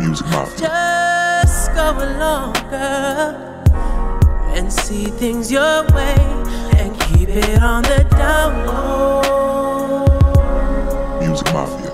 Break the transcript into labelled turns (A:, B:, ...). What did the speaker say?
A: Music Mafia.
B: Just go along, girl, and see things your way, and keep it on the down low.
A: Music Mafia.